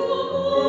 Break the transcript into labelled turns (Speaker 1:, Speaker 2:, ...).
Speaker 1: 我不。